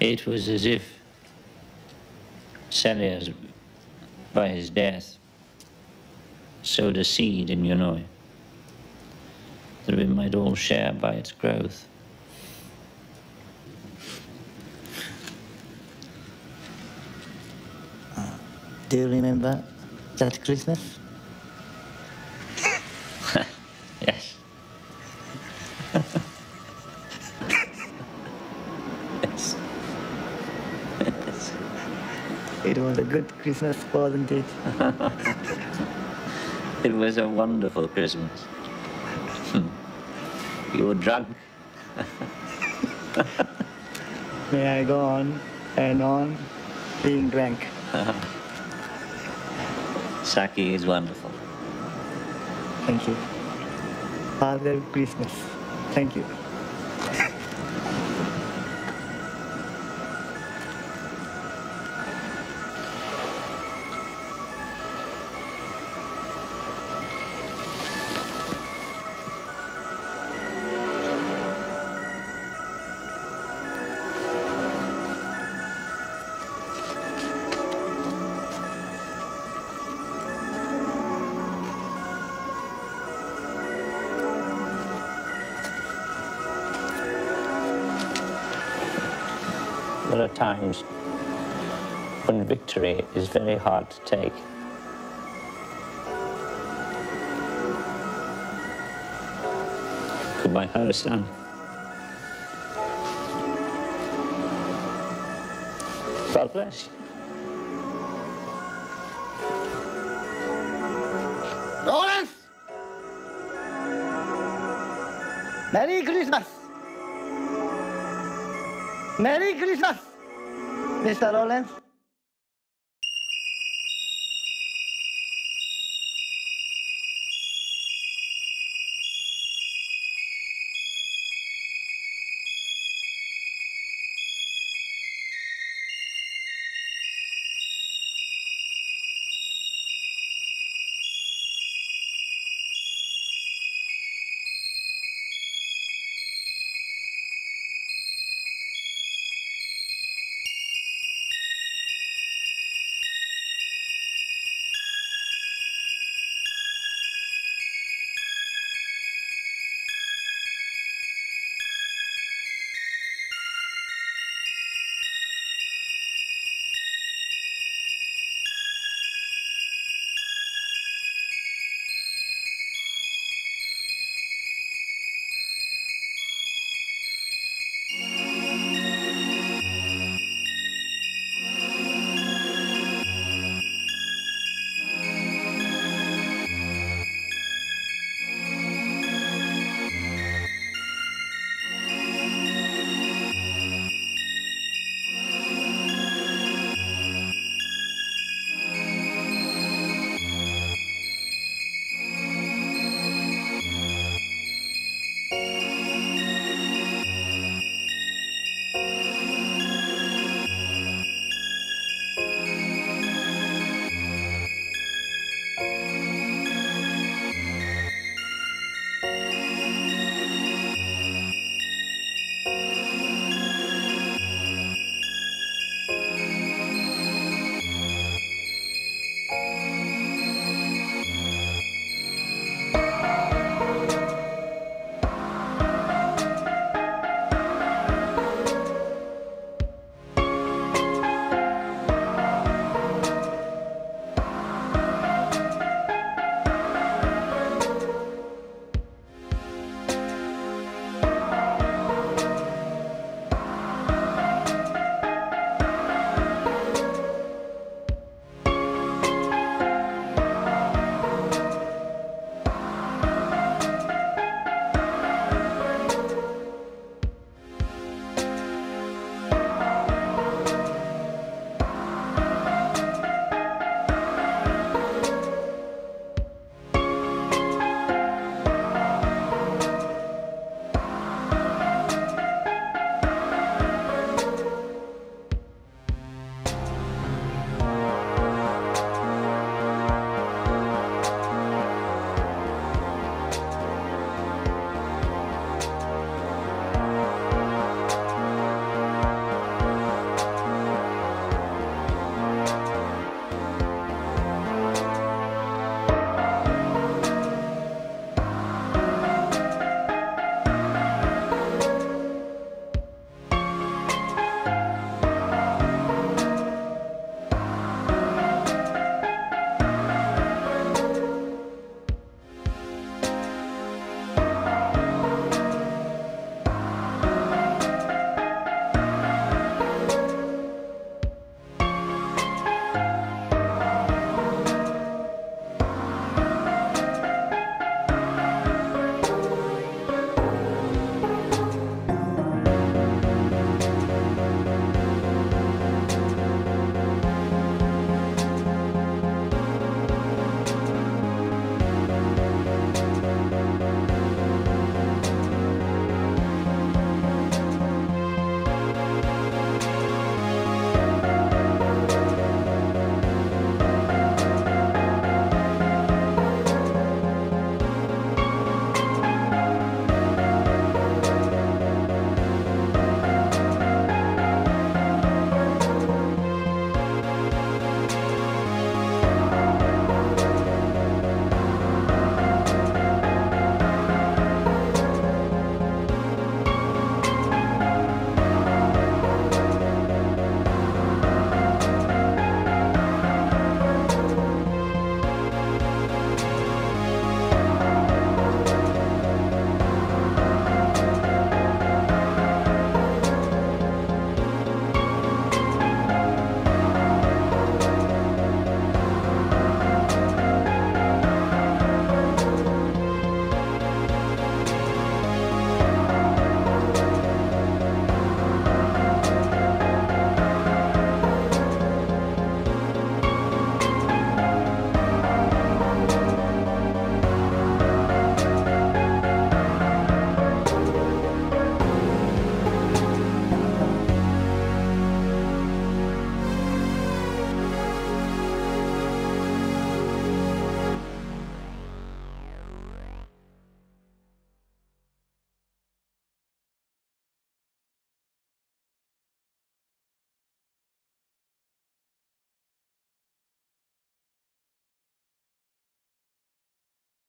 It was as if Celliers, by his death, sowed a seed in Yonoi that we might all share by its growth. Do you remember that Christmas? Was a good Christmas, wasn't it? It was a wonderful Christmas. You were drunk. May I go on and on being drunk? Sake is wonderful. Thank you. Father Christmas. Thank you. There are times when victory is very hard to take. Goodbye, Harrison. God bless you. Merry Christmas! Merry Christmas! Mr. Lawrence?